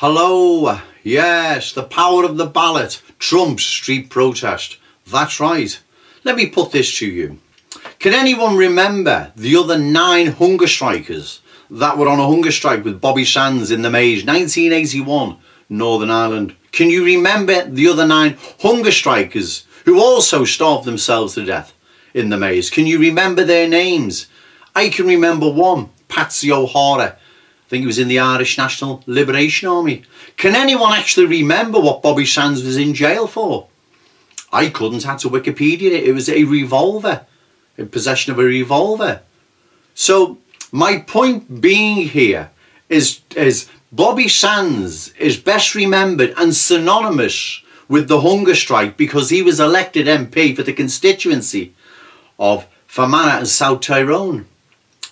Hello, yes, the power of the ballot trumps street protest. That's right. Let me put this to you. Can anyone remember the other nine hunger strikers that were on a hunger strike with Bobby Sands in the Maze, 1981, Northern Ireland? Can you remember the other nine hunger strikers who also starved themselves to death in the Maze? Can you remember their names? I can remember one, Patsy O'Hara. I think he was in the Irish National Liberation Army. Can anyone actually remember what Bobby Sands was in jail for? I couldn't, had to Wikipedia it. It was a revolver, in possession of a revolver. So my point being here is, is Bobby Sands is best remembered and synonymous with the hunger strike because he was elected MP for the constituency of Fermanagh and South Tyrone.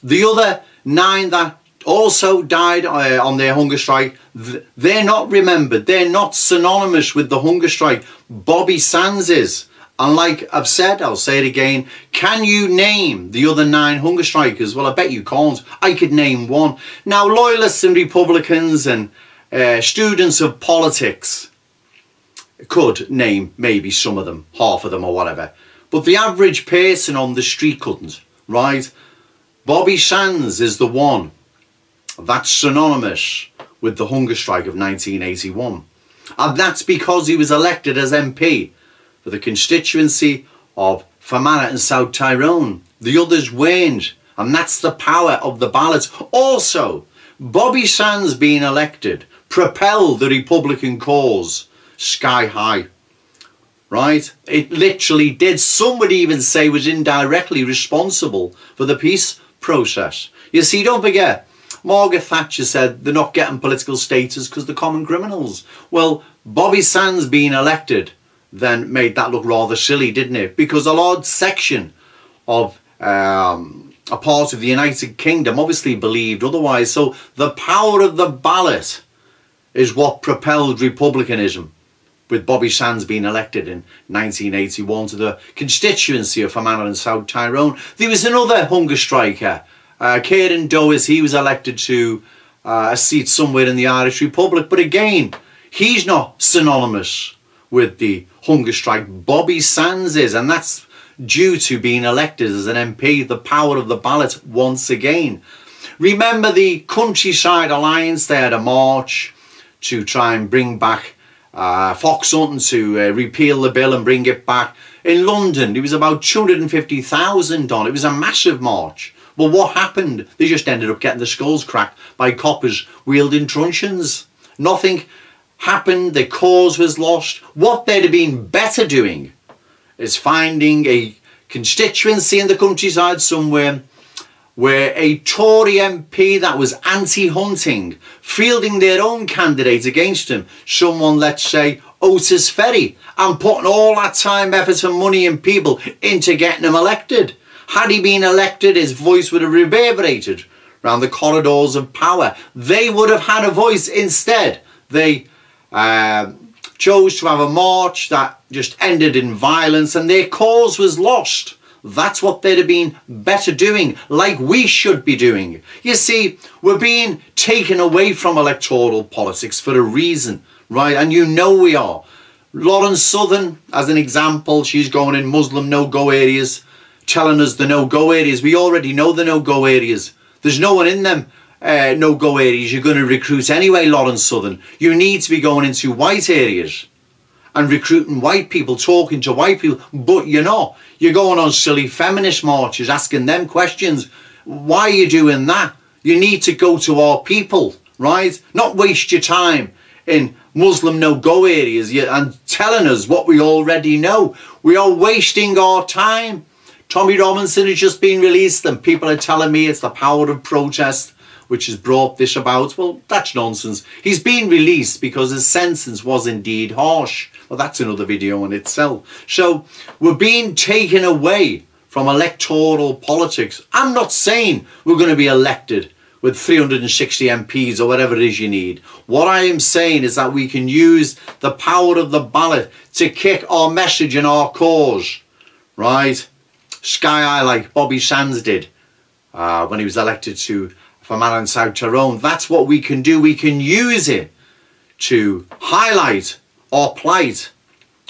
The other nine that also died uh, on their hunger strike. They're not remembered. They're not synonymous with the hunger strike. Bobby Sands is. And like I've said, I'll say it again, can you name the other nine hunger strikers? Well, I bet you can't. I could name one. Now, loyalists and Republicans and uh, students of politics could name maybe some of them, half of them or whatever. But the average person on the street couldn't, right? Bobby Sands is the one that's synonymous with the hunger strike of 1981. And that's because he was elected as MP for the constituency of Fermanagh and South Tyrone. The others weren't. And that's the power of the ballot. Also, Bobby Sands being elected propelled the Republican cause sky high. Right? It literally did. Somebody even say was indirectly responsible for the peace process. You see, don't forget, Margaret Thatcher said they're not getting political status because they're common criminals. Well, Bobby Sands being elected then made that look rather silly, didn't it? Because a large section of um, a part of the United Kingdom obviously believed otherwise. So the power of the ballot is what propelled republicanism with Bobby Sands being elected in 1981 to the constituency of Fermanagh and South Tyrone. There was another hunger striker uh, Doe, Dowes, he was elected to uh, a seat somewhere in the Irish Republic. But again, he's not synonymous with the hunger strike. Bobby Sands is, and that's due to being elected as an MP, the power of the ballot once again. Remember the Countryside Alliance, they had a march to try and bring back uh, Fox Hunting to uh, repeal the bill and bring it back. In London, it was about 250,000 on. It was a massive march. Well, what happened? They just ended up getting the skulls cracked by coppers wielding truncheons. Nothing happened, the cause was lost. What they'd have been better doing is finding a constituency in the countryside somewhere where a Tory MP that was anti-hunting, fielding their own candidate against him, someone, let's say, Otis Ferry, and putting all that time, effort and money and people into getting him elected. Had he been elected, his voice would have reverberated around the corridors of power. They would have had a voice instead. They uh, chose to have a march that just ended in violence and their cause was lost. That's what they'd have been better doing, like we should be doing. You see, we're being taken away from electoral politics for a reason, right? And you know we are. Lauren Southern, as an example, she's going in Muslim no-go areas telling us the no-go areas. We already know the no-go areas. There's no one in them uh, no-go areas you're going to recruit anyway, Lauren Southern. You need to be going into white areas and recruiting white people, talking to white people, but you're not. You're going on silly feminist marches, asking them questions. Why are you doing that? You need to go to our people, right? Not waste your time in Muslim no-go areas and telling us what we already know. We are wasting our time. Tommy Robinson has just been released and people are telling me it's the power of protest which has brought this about. Well, that's nonsense. He's been released because his sentence was indeed harsh. Well, that's another video in itself. So we're being taken away from electoral politics. I'm not saying we're going to be elected with 360 MPs or whatever it is you need. What I am saying is that we can use the power of the ballot to kick our message and our cause, right? Sky high like Bobby Sands did uh, when he was elected to Fermanagh and South Tyrone. That's what we can do. We can use it to highlight our plight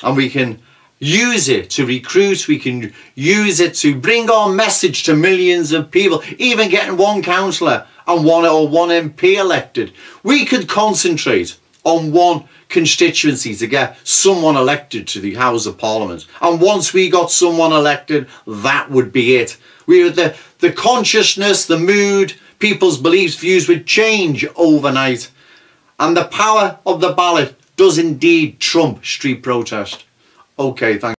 and we can use it to recruit, we can use it to bring our message to millions of people, even getting one councillor and one or one MP elected. We could concentrate on one constituency to get someone elected to the House of Parliament. And once we got someone elected, that would be it. We the the consciousness, the mood, people's beliefs, views would change overnight. And the power of the ballot does indeed trump street protest. Okay, thank